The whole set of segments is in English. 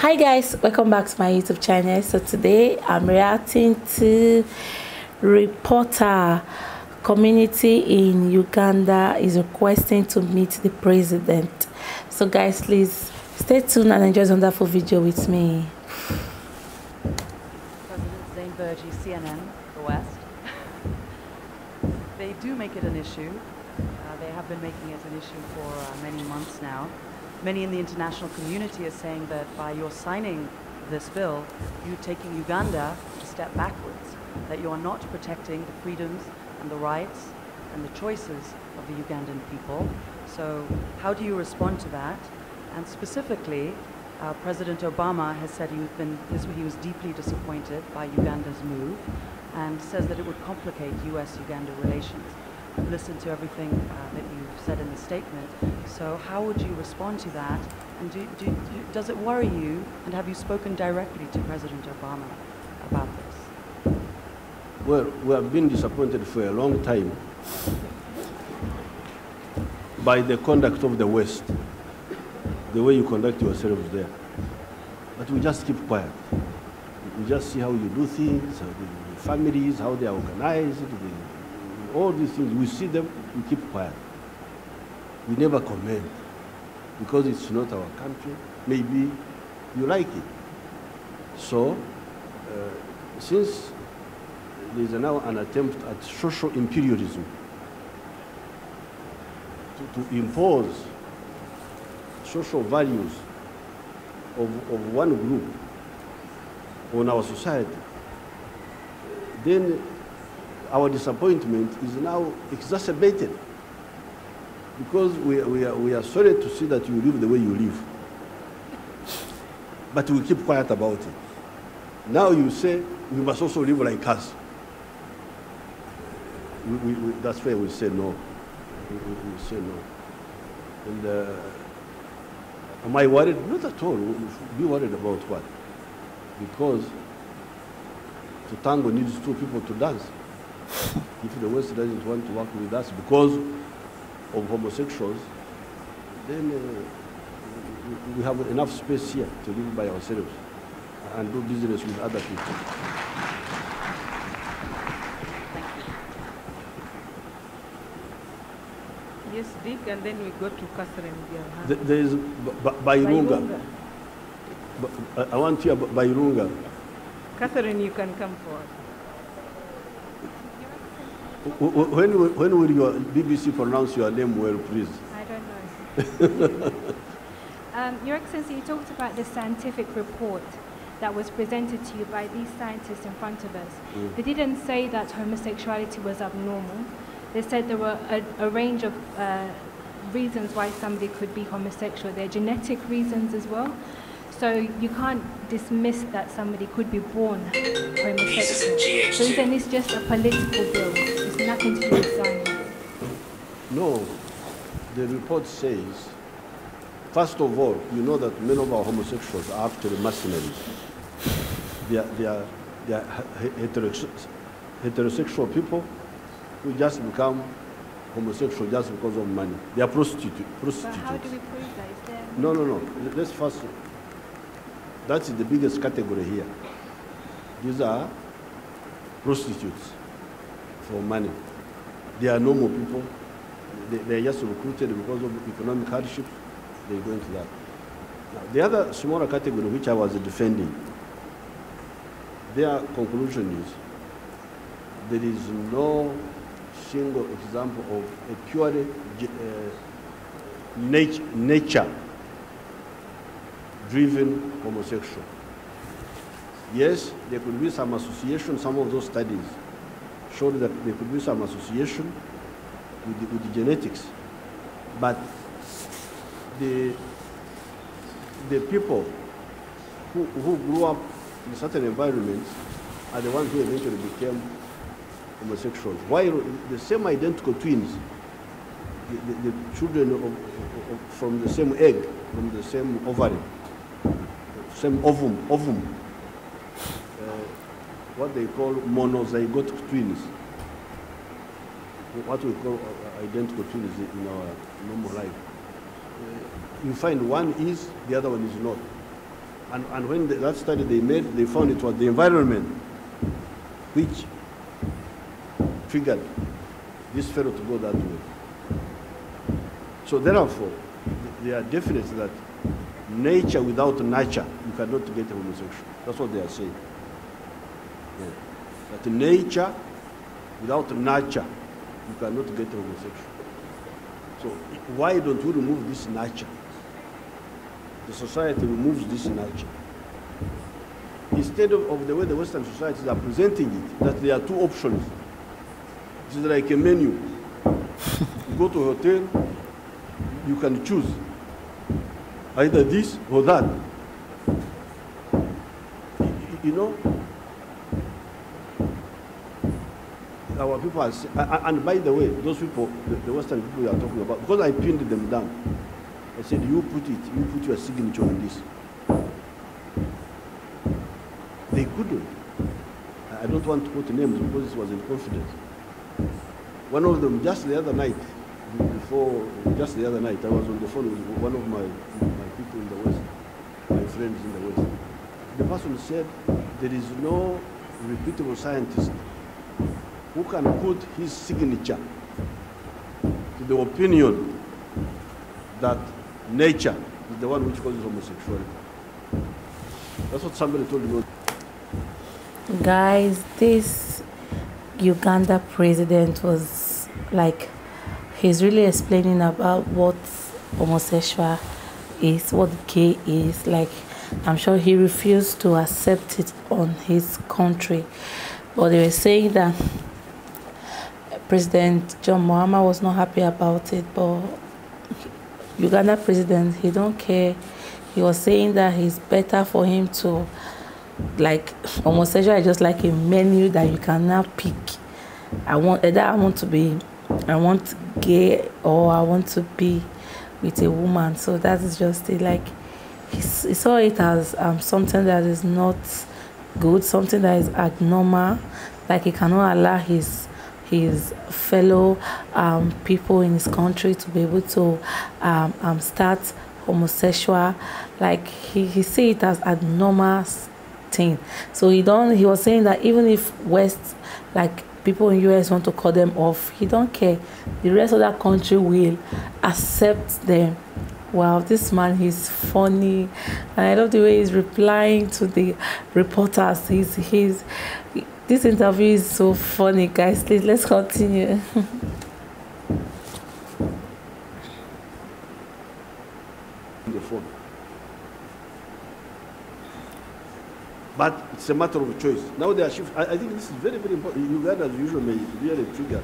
hi guys welcome back to my youtube channel so today i'm reacting to reporter community in uganda is requesting to meet the president so guys please stay tuned and enjoy this wonderful video with me President Zain Verjee, CNN, The West. they do make it an issue. Uh, they have been making it an issue for uh, many months now. Many in the international community are saying that by your signing this bill, you're taking Uganda a step backwards, that you are not protecting the freedoms and the rights and the choices of the Ugandan people. So how do you respond to that? And specifically, uh, President Obama has said been, he was deeply disappointed by Uganda's move and says that it would complicate U.S.-Uganda relations. Listened to everything uh, that you've said in the statement. So how would you respond to that? And do, do, do, does it worry you? And have you spoken directly to President Obama about this? Well, we have been disappointed for a long time by the conduct of the West, the way you conduct yourselves there. But we just keep quiet. We just see how you do things, how the families, how they are organized, the, all these things. We see them, we keep quiet. We never comment because it's not our country. Maybe you like it. So, uh, since there is now an attempt at social imperialism to, to impose social values of, of one group on our society, then our disappointment is now exacerbated because we, we, are, we are sorry to see that you live the way you live. But we keep quiet about it. Now you say we must also live like us. We, we, we, that's why we say no. We, say no. And uh, am I worried? Not at all. Be worried about what? Because to tango needs two people to dance. If the West doesn't want to work with us because of homosexuals, then uh, we have enough space here to live by ourselves and do business with other people. Yes, Dick, and then we go to Catherine. There is Byaruhanga. I want to hear Byaruhanga. Catherine, you can come forward. Wh- wh- When, will- when will your BBC pronounce your name well, please? I don't know. um, Your Excellency, you talked about the scientific report that was presented to you by these scientists in front of us. Mm. They didn't say that homosexuality was abnormal. They said there were a, a range of uh, reasons why somebody could be homosexual. There are genetic reasons as well. So you can't dismiss that somebody could be born homosexual. So isn't this just a political bill? It's nothing to do. No, the report says, first of all, you know that many of our homosexuals are actually mercenaries. They are, they are, they are heterosexual people who just become homosexual just because of money. They are prostitute, But prostitutes. how do we prove that? Is there No, no, no. Let's first. That's the biggest category here. These are prostitutes for money. They are normal people. They, they are just recruited because of economic hardship. They go into that. Now, the other smaller category, which I was defending, their conclusion is there is no single example of a purely uh, nature driven homosexual. Yes, there could be some association, some of those studies showed that there could be some association with the, with the genetics, but the, the people who, who grew up in certain environments are the ones who eventually became homosexuals. While the same identical twins, the, the, the children of, of, from the same egg, from the same ovary, same ovum, ovum, uh, what they call monozygotic twins, what we call uh, identical twins in our normal life. Uh, you find one is, the other one is not. And, and when the, that study they made, they found it was the environment which triggered this fellow to go that way. So therefore, they are definite that nature without nurture, you cannot get homosexual. That's what they are saying. Yeah. That nature without nature, you cannot get homosexual. So why don't we remove this nature? The society removes this nature. Instead of, of the way the Western societies are presenting it, that there are two options. It is like a menu. you go to a hotel, you can choose either this or that. You know, our people are, and by the way, those people, the Western people you are talking about, because I pinned them down, I said, you put it, you put your signature on this. They couldn't. I don't want to quote names because it was in confidence. One of them, just the other night, before, just the other night, I was on the phone with one of my, my people in the West, my friends in the West. The person said, there is no reputable scientist who can put his signature to the opinion that nature is the one which causes homosexuality. That's what somebody told me. Guys, this Uganda president was like, he's really explaining about what homosexual is, what gay is. Like, I'm sure he refused to accept it on his country. But they were saying that President John Mahama was not happy about it, but Uganda president, he don't care. He was saying that it's better for him to, like, homosexual is just like a menu that you can now pick. I want either I want to be, I want gay or I want to be with a woman. So that is just it. Like, he, saw it as um, something that is not good, something that is abnormal. Like he cannot allow his his fellow um, people in his country to be able to um, um, start homosexual. Like he, he see it as abnormal thing. So he don't he was saying that even if west like people in us want to cut them off he don't care. The rest of that country will accept them. Wow this man he's funny. And i love the way he's replying to the reporters. He's he's this interview is so funny, guys. Please let's continue. the phone. But it's a matter of choice. Now they are shift. I, I think this is very, very important. Uganda, as usual, may really trigger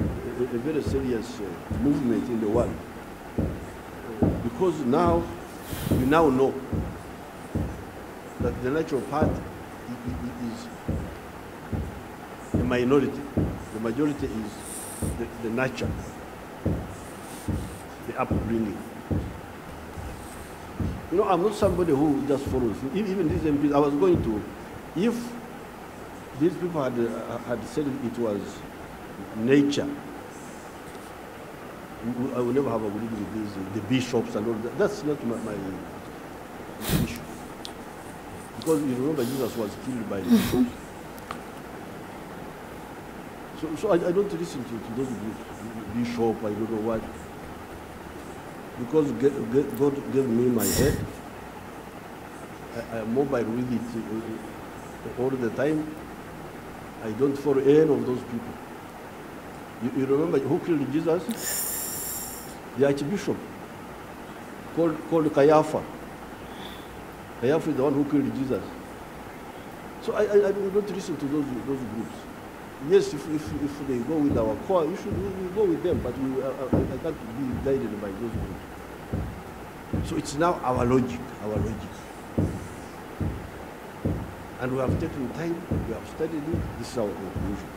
a, a very serious uh, movement in the world. Because now, you now know that the natural path is minority. The majority is the, the nature, the upbringing. You know, I'm not somebody who just follows. Even these MPs, I was going to, if these people had, uh, had said it was nature, I will never have a religion with these, the bishops and all that. That's not my, my issue. Because you remember Jesus was killed by the bishops. So, so I, I don't listen to, to those bishop, I don't know what. Because God gave me my head. I, am mobile with it uh, all the time. I don't follow any of those people. You, you remember who killed Jesus? The Archbishop called, called Kayafa. Kayafa is the one who killed Jesus. So I, I, I don't listen to those, those groups yes, if, if, if they go with our core, you should we, go with them, but we, uh, uh, I can't be guided by those words. So it's now our logic, our logic. And we have taken time, we have studied it, this is our conclusion.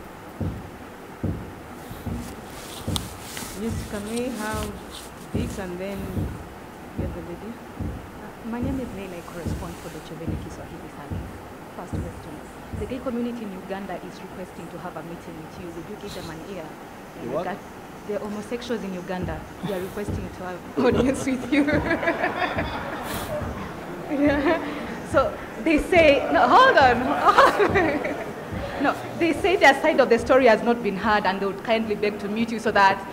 Yes, can we have this and then get the lady? Uh, my name is Leila, I correspond for the Choveni Kiswahili Service. First question. The gay community in Uganda is requesting to have a meeting with you. Would you give them an ear? The what? The homosexuals in Uganda, they are requesting to have audience with you. yeah. So they say, no, hold on. no, they say their side of the story has not been heard and they would kindly beg to meet you so that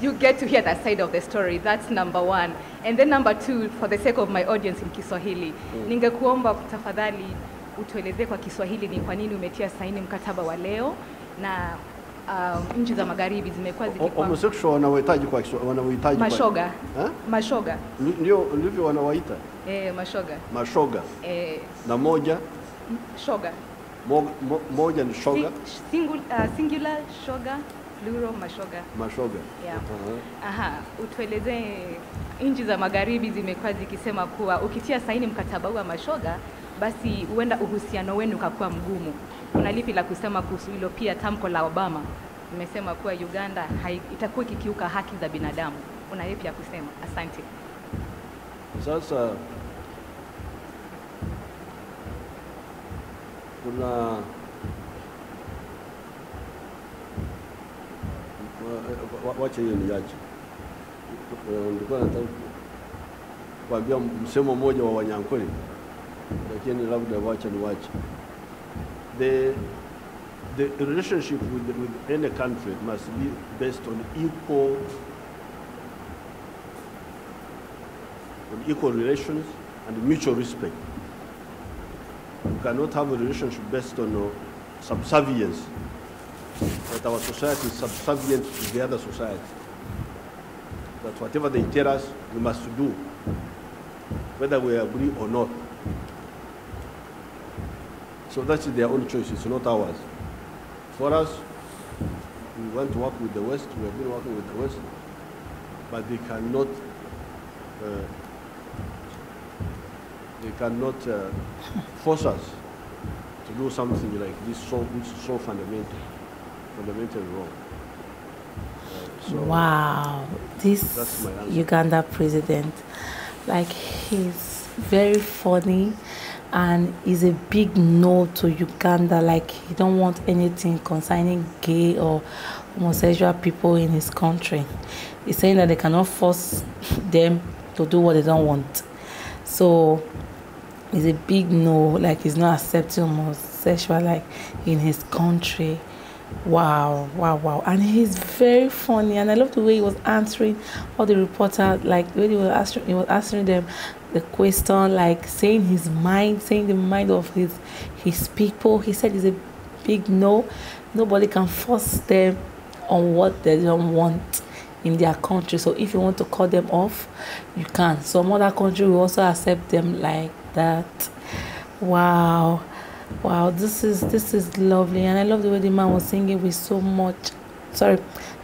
you get to hear that side of the story. That's number one. And then number two, for the sake of my audience in Kiswahili, mm. ningekuomba tafadhali utueleze kwa Kiswahili ni kwa nini umetia saini mkataba wa leo na um, nchi za magharibi zimekuwa zikikwa Homosexual wanawahitaji kwa wanawahitaji mashoga kwa... mashoga. Ndio ndivyo wanawaita? Eh, mashoga. Mashoga, eh, na moja? Shoga. Mo, mo, moja ni shoga? Si- single, uh, singular shoga plural mashoga. Mashoga. Yeah. Aha. Aha, utuelezee nchi za magharibi zimekuwa zikisema kuwa ukitia saini mkataba huu wa mashoga, basi huenda uhusiano wenu ukakuwa mgumu. Kuna lipi la kusema kuhusu hilo? Pia tamko la Obama imesema kuwa Uganda itakuwa ikikiuka haki za binadamu. Una lipi ya kusema? Asante. Sasa kuna wa- wa- wacha hiyo niache. Nilikuwa nataka kuambia msemo mmoja wa Wanyankole, lakini labda wacha niwache. The the relationship with, with any country must be based on equal on equal relations and mutual respect. You cannot have a relationship based on uh, subservience, that our society is subservient to the other society. That whatever they tell us, we must do, whether we agree or not. So that's their own choice, it's not ours. For us, we want to work with the West, we have been working with the West, but they cannot uh, they cannot uh, force us to do something like this so which is so fundamental, fundamentally wrong. Uh, so wow, this That's my answer. Uganda president, like he's very funny and is a big no to Uganda. Like he don't want anything concerning gay or homosexual people in his country. He's saying that they cannot force them to do what they don't want. So it's a big no. Like he's not accepting homosexual like in his country. Wow, wow, wow. And he's very funny and I love the way he was answering all the reporter like the way he was answering he was answering them the question, like saying his mind, saying the mind of his his people. He said it's a big no. Nobody can force them on what they don't want in their country. So if you want to cut them off, you can. Some other country will also accept them like that. Wow. Wow, this is this is lovely and I love the way the man was singing with so much sorry,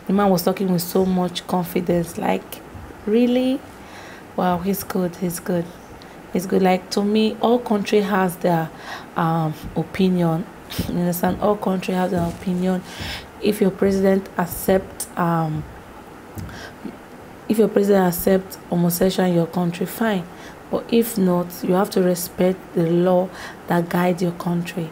the man was talking with so much confidence. Like really? Wow, he's good, he's good. He's good. Like to me, all country has their um opinion. You understand? All country has an opinion. If your president accept um if your president accept homosexual in your country, fine. But if not, you have to respect the law that guides your country.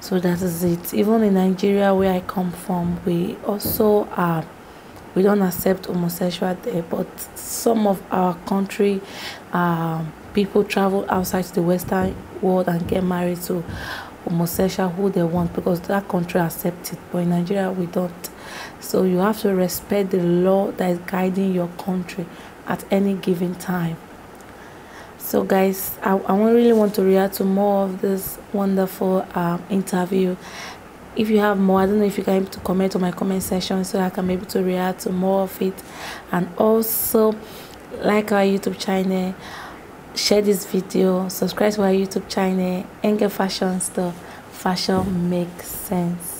So that is it. Even in Nigeria, where I come from, we also uh, we don't accept homosexual there. But some of our country um, people travel outside the Western world and get married to homosexual who they want because that country accepts it. But in Nigeria, we don't. So you have to respect the law that is guiding your country at any given time. So, guys, I, I really want to react to more of this wonderful um, interview. If you have more, I don't know if you can to comment on my comment section so I can be able to react to more of it. And also, like our YouTube channel, share this video, subscribe to our YouTube channel, and get fashion stuff. Fashion makes sense.